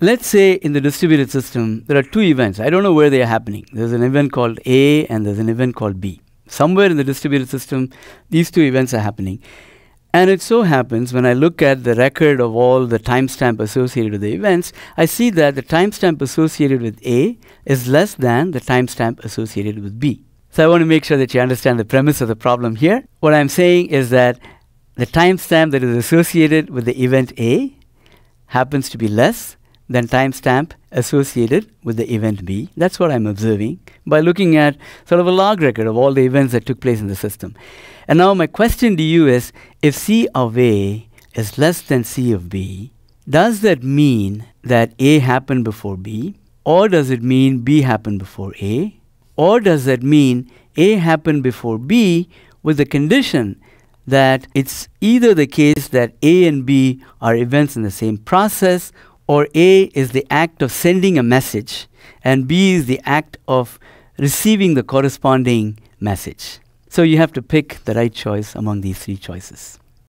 let's say in the distributed system, there are two events. I don't know where they are happening. There's an event called A and there's an event called B. Somewhere in the distributed system, these two events are happening. And it so happens when I look at the record of all the timestamp associated with the events, I see that the timestamp associated with A is less than the timestamp associated with B. So I want to make sure that you understand the premise of the problem here. What I'm saying is that the timestamp that is associated with the event A happens to be less than timestamp associated with the event B. That's what I'm observing by looking at sort of a log record of all the events that took place in the system. And now my question to you is, if C of A is less than C of B, does that mean that A happened before B? Or does it mean B happened before A? Or does that mean A happened before B with the condition that it's either the case that A and B are events in the same process or A is the act of sending a message and B is the act of receiving the corresponding message. So you have to pick the right choice among these three choices.